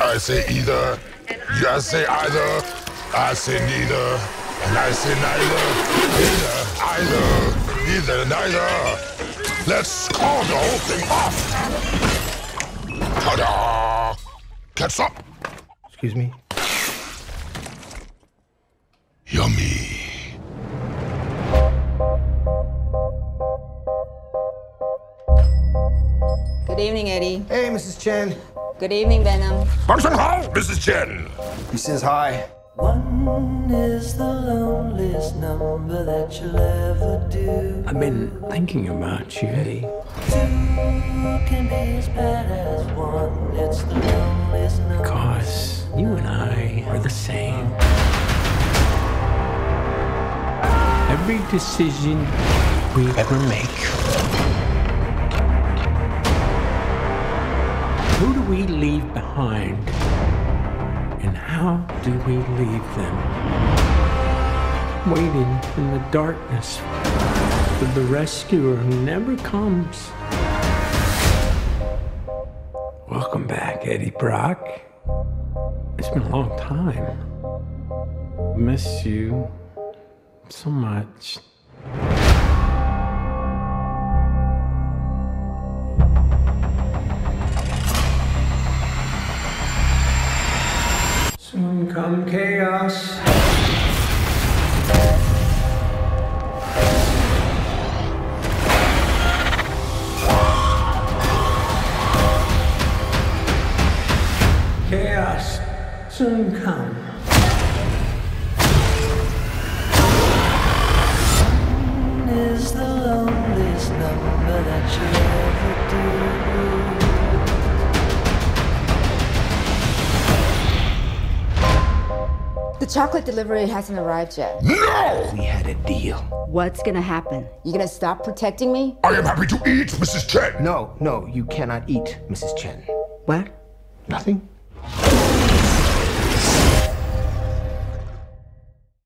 I say either. You say either. I say neither. And I say neither. Neither. Either. Neither. Neither. Let's call the whole thing off. Ta-da! Catch up. Excuse me? Yummy. Good evening, Eddie. Hey, Mrs. Chen. Good evening, Venom. Function Hall, Mrs. Chen. He says hi. One is the loneliest number that you'll ever do. I've been thinking about you, Eddie. Two can be as bad as one. It's the loneliest number. Cause you and I are the same. Every decision we ever make. We leave behind? And how do we leave them? Waiting in the darkness for the rescuer who never comes. Welcome back, Eddie Brock. It's been a long time. Miss you so much. Come chaos. Chaos soon come. Chocolate delivery hasn't arrived yet. No! We had a deal. What's gonna happen? You gonna stop protecting me? I am happy to eat, Mrs. Chen. No, no, you cannot eat, Mrs. Chen. What? Nothing?